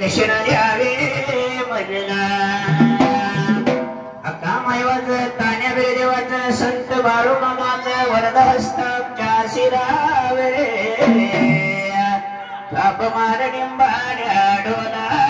कृष्ण द्यावे म्हणला अक्का मायवाच ताण्या देवाच संत बाळू मामाच वरद हस्ताच्या शिरावे थाप मार डोला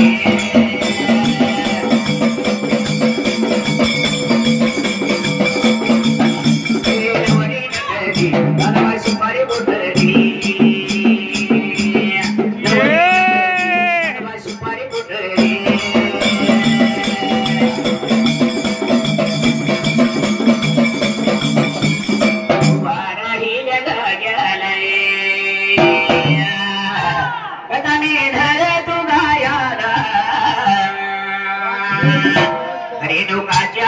तमी धर तुगाया हरी दुखाच्या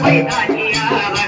回大家。